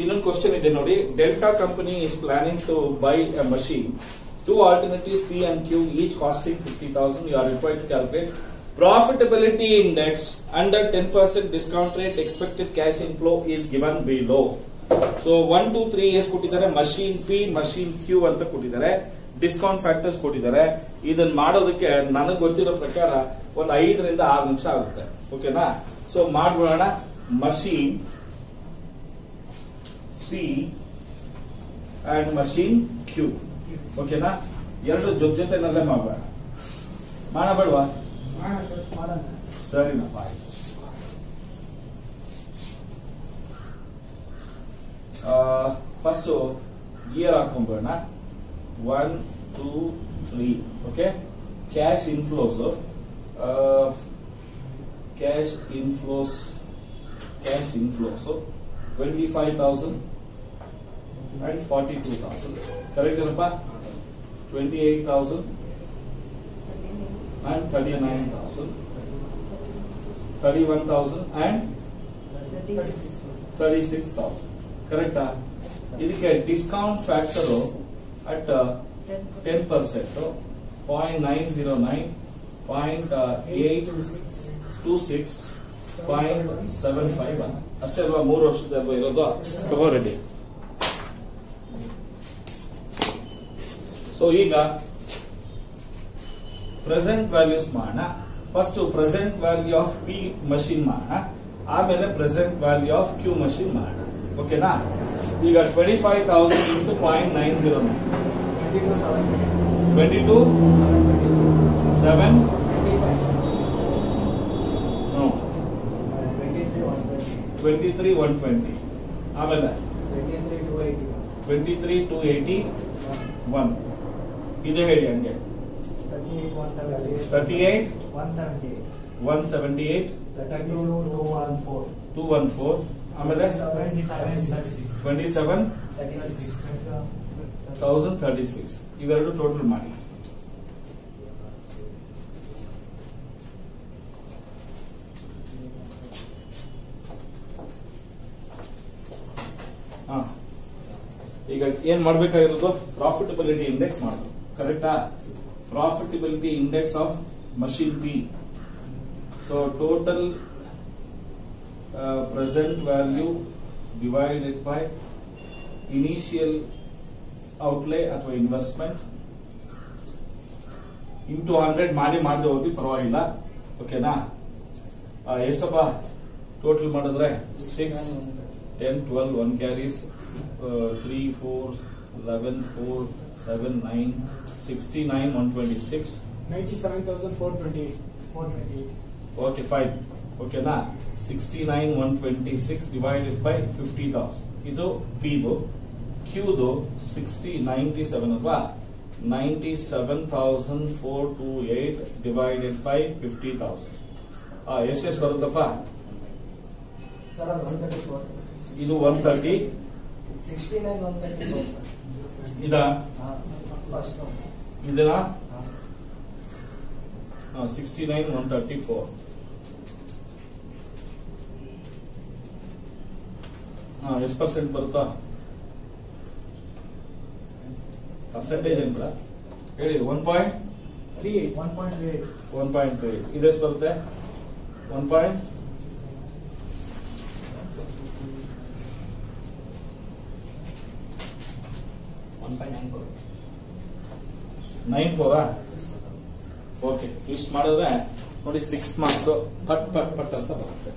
ಇನ್ನೊಂದು ಕ್ವಶನ್ ಇದೆ ನೋಡಿ. Delta company is planning to buy a machine two alternatives P and Q each costing fifty thousand you are required to calculate profitability index under ten percent discount rate expected cash inflow is given below so one two three years ಕೊಟ್ಟಿದ್ದಾರೆ. Machine P machine Q ಅಂತ ಕೊಟ್ಟಿದ್ದಾರೆ. Discount factors ಕೊಟ್ಟಿದ್ದಾರೆ. ಇದನ್ನ ಮಾಡೋದಕ್ಕೆ ನನಗೆ ಗೊತ್ತಿರೋ ಪ್ರಕಾರ ಒಂದು ಐದರಿಂದ ಆರು ನಿಮಿಷ ಆಗುತ್ತೆ. ಓಕೆನಾ so ಮಾಡ್ಬಿಡೋಣ. Machine P and machine Q ಓಕೆನಾ ಎರಡು ಜೊತೆ ಜೊತೆನಲ್ಲೇ ಮಾಡೋಣ ಮಾಡಬೇಡವಾ ಸರಿನಪ್ಪ ಆಯ್ತು first year ಹಾಕೊಂಡ್ಬೇಡ one two three okay cash inflows cash inflows cash inflows twenty five thousand eight thousand and thirty nine thousand thirty one thousand and thirty six thousand ಕರೆಕ್ಟಾ ಇದಕ್ಕೆ discount factor at ten percent point nine zero nine point eight two six point seven five ಅಷ್ಟೇ ಅಲ್ವಾ? ಮೂರು ವರ್ಷದ ಇರೋದು? ಇರೋದು ತಗೋರೆಡಿ so ಈಗ present values ಮಾಡೋಣ. First present value of P machine ಮಾಡೋಣ. ಆಮೇಲೆ present value of Q machine ಮಾಡೋಣ. ಓಕೆನಾ ಈಗ twenty five thousand into point nine zero nine twenty two seven twenty three one twenty ಆಮೇಲೆ? Twenty three two eighty one ಇದೇ ಹೇಳಿ ಹಂಗೆ. Thirty eight one seventy eight two one four ಆಮೇಲೆ twenty seven thousand thirty six ಇವೆರಡು total ಮಾಡಿ. ಈಗ ಏನ್ ಮಾಡ್ಬೇಕಾಗಿರೋದು? ಪ್ರಾಫಿಟಬಿಲಿಟಿ ಇಂಡೆಕ್ಸ್ ಮಾಡೋದು ಕರೆಕ್ಟಾ profitability index of machine P so total present value divided by initial outlay ಅಥವಾ ಇನ್ವೆಸ್ಟ್ಮೆಂಟ್ ಇಂಟು ಹಂಡ್ರೆಡ್ ಮಾಡಿ ಮಾಡದೆ ಹೋಗಿ ಪರವಾಗಿಲ್ಲ. ಓಕೆನಾ ಎಷ್ಟಪ್ಪ? ಟೋಟಲ್ ಮಾಡಿದ್ರೆ six ten twelve one carries three four eleven four seven nine sixty nine one twenty six okay five ಓಕೆನಾ sixty nine one twenty six divided by fifty thousand ಇದು ಪಿದು ಕ್ಯೂದು ಸಿಕ್ಸ್ಟಿ ನೈಂಟಿ ಸೆವೆನ್ ಅಲ್ವಾ ninety seven thousand four two eight divided by fifty thousand ಎಷ್ಟೆಷ್ಟು ಬರುತ್ತಪ್ಪ. ಇದು one thirty ಇದ? ಇದನ್ನ sixty nine one thirty four ಎಷ್ಟು ಪರ್ಸೆಂಟ್ ಬರುತ್ತಾ? ಪರ್ಸೆಂಟೇಜ್ ಏನ್ ಬೇಡ? ಹೇಳಿ one point one point three ಇದೆಷ್ಟು ಬರುತ್ತೆ? ಒನ್ ಪಾಯಿಂಟ್ ನೈನ್ ಫೋರಾ ಓಕೆ ಇಷ್ಟು ಮಾಡಿದ್ರೆ ನೋಡಿ ಸಿಕ್ಸ್ ಮಾರ್ಕ್ಸ್ ಪಟ್ ಪಟ್ ಪಟ್ ಅಂತ ಬರುತ್ತೆ.